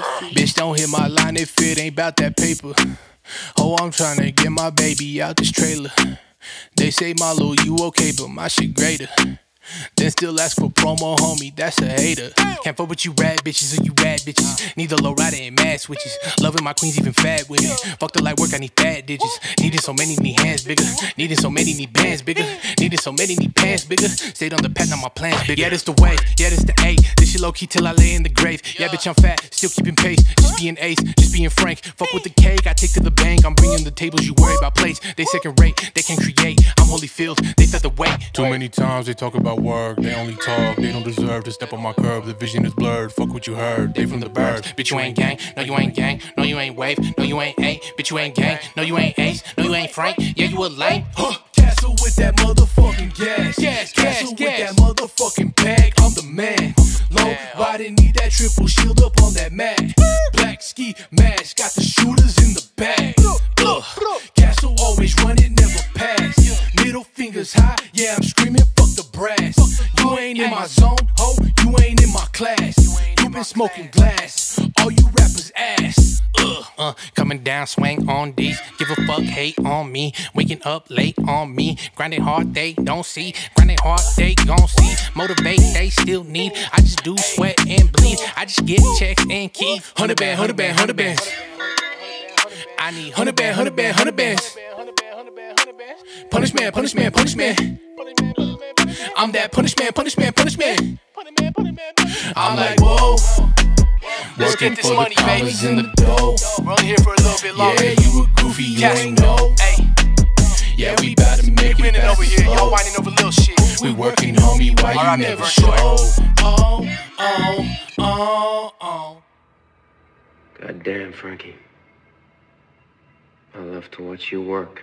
Bitch, don't hit my line if it ain't about that paper. Oh, I'm tryna get my baby out this trailer. They say, Malo, you okay, but my shit greater. Then still ask for promo, homie, that's a hater. Can't fuck with you rad bitches or you bad bitches. Need the low rider and mad switches. Loving my queens, even fat women. Fuck the light work, I need fat digits. Needing so many, need hands bigger. Needing so many, need bands bigger. Needing so many, need pants bigger. Stayed on the path, now my plans bigger. Yeah, this the way, yeah, this the A. This shit low key till I lay in the grave. Yeah, bitch, I'm fat, still keeping pace. Just being ace, just being frank. Fuck with the cake, I take to the bank. I'm bringing the tables, you worry about plates. They second rate, they can't create. I'm Holyfield, they fed the weight. Too many times they talk about work, they only talk, they don't deserve to step on my curb. The vision is blurred, fuck what you heard, they from the birds. Bitch, you ain't gang, no, you ain't gang, no, you ain't wave, no, you ain't A. Bitch, you ain't gang, no, you ain't ace, no, you ain't Frank, yeah, you a lame. Huh. Castle with that motherfucking gas. Gas, Castle gas, with that motherfucking bag. I'm the man. Low riding, need that triple shield up on that mat. Black ski mask, got the shooters in the bag. Ugh. Castle always running, never pass. Middle fingers high, yeah, I'm screaming, fuck the brass. You ain't in my zone, ho, you ain't in my class. You been smoking glass, all you rappers ass. Ugh. Uh, coming down, swing on these. Give a fuck, hate on me. Waking up late on me. Grinding hard, they don't see. Grinding hard, they gon' see. Motivate, they still need. I just do sweat and bleed. I just get checks and keep. Hundred band, hundred band, hundred bands. I need Hundred band, hundred band, hundred bands. Punishment, punishment, punish man, punish man. I'm that punish man, punish man, punish man. I'm like, whoa. Let's get this money, baby. in the dough. We're only here for a little bit longer. Yeah, you a goofy, you Castle, ain't know. Hey, Yeah, we bout to make we it winning fast over and here. Y'all whining over little shit. We working, homie, why Alright, you never show? sure. Oh, oh, oh, oh. God damn, Frankie. I love to watch you work.